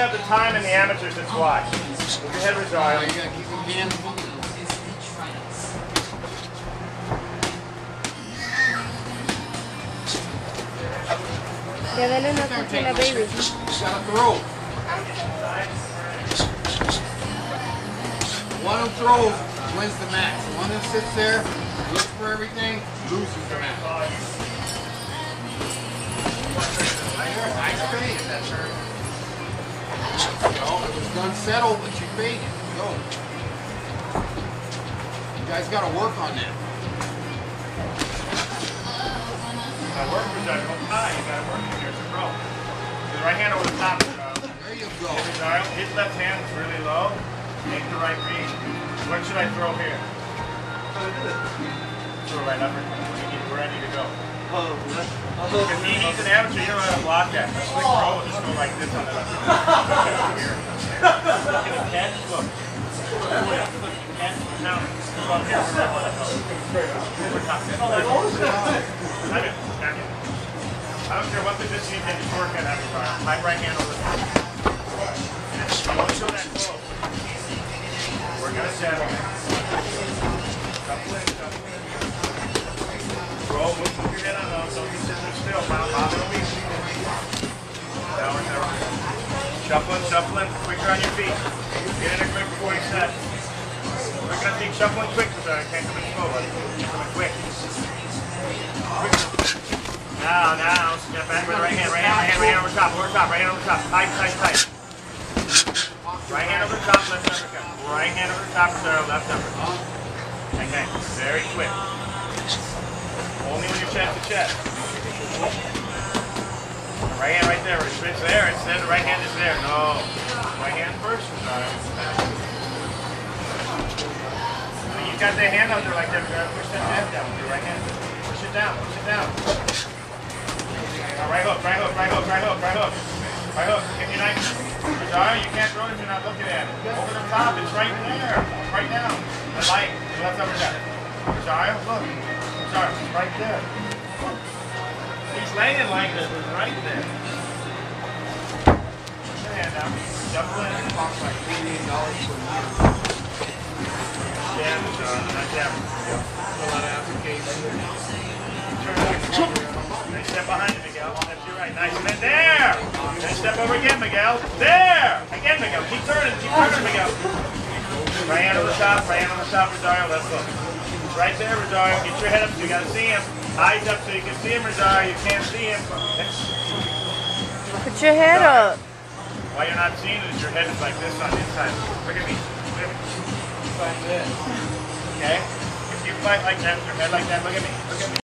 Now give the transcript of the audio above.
have the time in the amateurs, that's why. Move your head, Rosario. You gotta keep your hands moving. Ya dale una cucha a la baby. Gotta. One who throws wins the match. One who sits there, looks for everything, loses the match. There, nice fade. No, it was done settled, but you faded. Go. You guys gotta work on that. Now work, Rosario. Go high. You gotta work here. It's a pro. The right hand over the top, Rosario. There you go. Rosario, his left hand is really low. Make the right read. What should I throw here? Throw right upper. Where you need- Where to go. If he needs an amateur, you don't have to block that. A slick throw will just go like this on the. I don't care what position you can just work at. My right hand over the. Show that close. We're settle. In, shuffle in. Roll, move, be down. Shuffling, shuffling. Quicker on your feet. Get in there quick before you set. We're gonna think shuffling quick because uh, I can't come in slow, buddy. Coming quick. Now, now, step back with the right hand, right hand, right hand, right hand over top, over top, right hand over top, tight, tight, tight. Right hand over top, left uppercut. Right hand over top, left uppercut. Okay, very quick. Only when you're chest to chest. Right hand right there, it's there, instead the right hand is there. No. Right hand first, All right. reserve. You got that hand under like that, push that jab down with your right hand. Push it down, push it down. Right hook, right hook, right hook, right hook, right hook. Right hook, me a knife. Sorry, you can't throw it if you're not looking at it. Over the top, it's right there. Right down. The light, the left upper uppercut. Sorry, look. It's right there. He's laying like this, right there. Hand down. Double in. Costs like $88 for a year. Jab, sorry, not jab. A lot of applications. Then step behind it, Miguel. To your right. Nice. And there. Then step over again, Miguel. There. Again, Miguel. Keep turning. Keep turning, Miguel. Right hand on the top. Right hand on the top, Rosario. Left hook. It's right there, Rosario. Get your head up so you got to see him. Eyes up so you can see him, Rosario. You can't see him. Put your head up. Why you're not seeing it is your head is like this on the inside. Look at me. Look at me. Like this. Okay? If you fight like that with your head like that, look at me. Look at me.